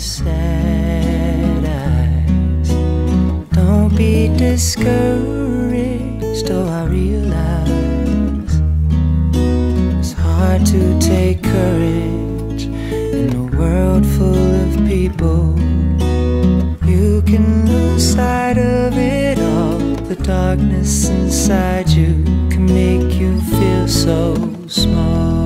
sad eyes. Don't be discouraged, though I realize it's hard to take courage in a world full of people. You can lose sight of it all. The darkness inside you can make you feel so small.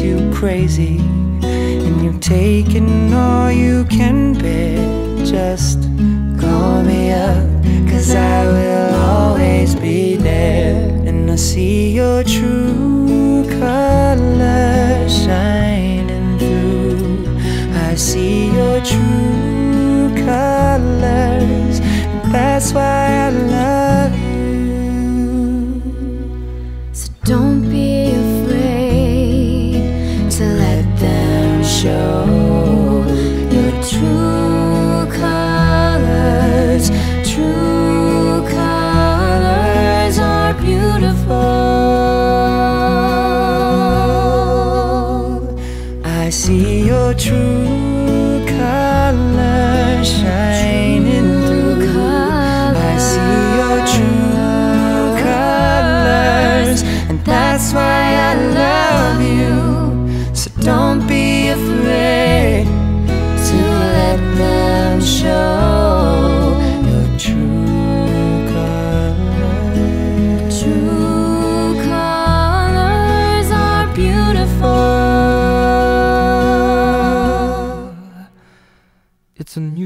You crazy, and you've taken all you can bear. Just call me up, cause I will always be there. And I see your true colors shining through. I see your true colors, and that's why I love you. So don't be true colors shining through. I see your true colors, and that's why I love you. So don't be afraid to let them show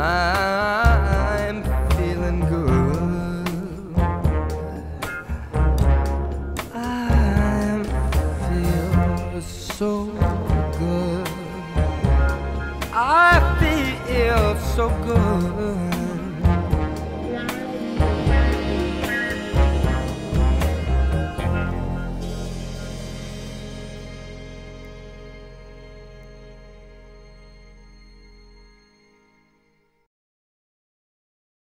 I'm feeling good. I feel so good. I feel so good.